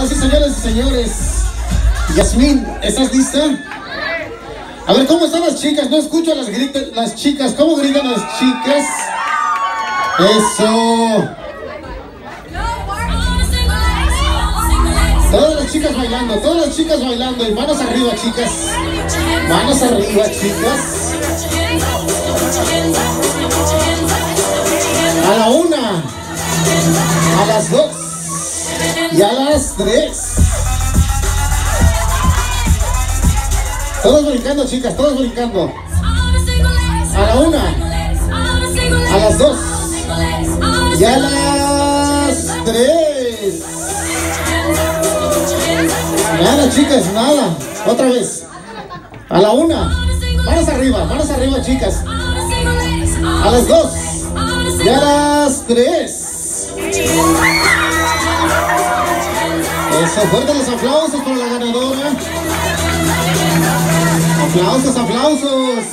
Ahora sí, señores y señores. Yasmín, ¿estás lista? A ver, ¿cómo están las chicas? No escucho las, grita- las chicas. ¿Cómo gritan las chicas? Eso. Todas las chicas bailando, todas las chicas bailando. Y manos arriba, chicas. Manos arriba, chicas. A la una. A las dos. A las tres. Todos brincando, chicas, todos brincando. A la una. A las dos. Y a las tres. Nada, chicas, nada. Otra vez. A la una. Manos arriba, manos arriba, chicas. A las dos. Y a las tres. Eso, los aplausos para la ganadora. Aplausos, aplausos.